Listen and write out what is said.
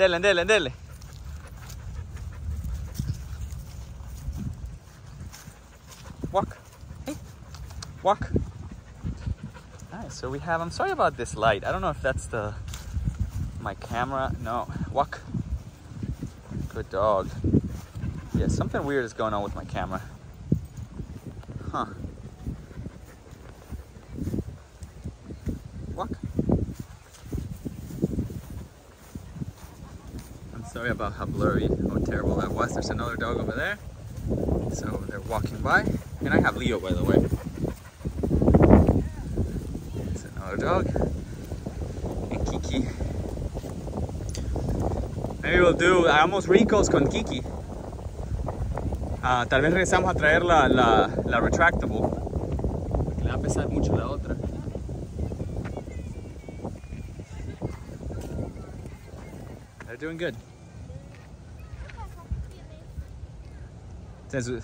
Dele, dele, dele. Walk. Hey. Walk. Alright, so we have, I'm sorry about this light. I don't know if that's the, my camera. No, walk. Good dog. Yeah, something weird is going on with my camera. Huh. Walk. Sorry about how blurry, how terrible that was. There's another dog over there. So they're walking by. And I have Leo, by the way. There's another dog. And Kiki. Maybe we'll do, hagamos recalls con Kiki. Ah, tal vez regresamos a traer la, la, la retractable. Porque le va a pesar mucho la otra. They're doing good. 但是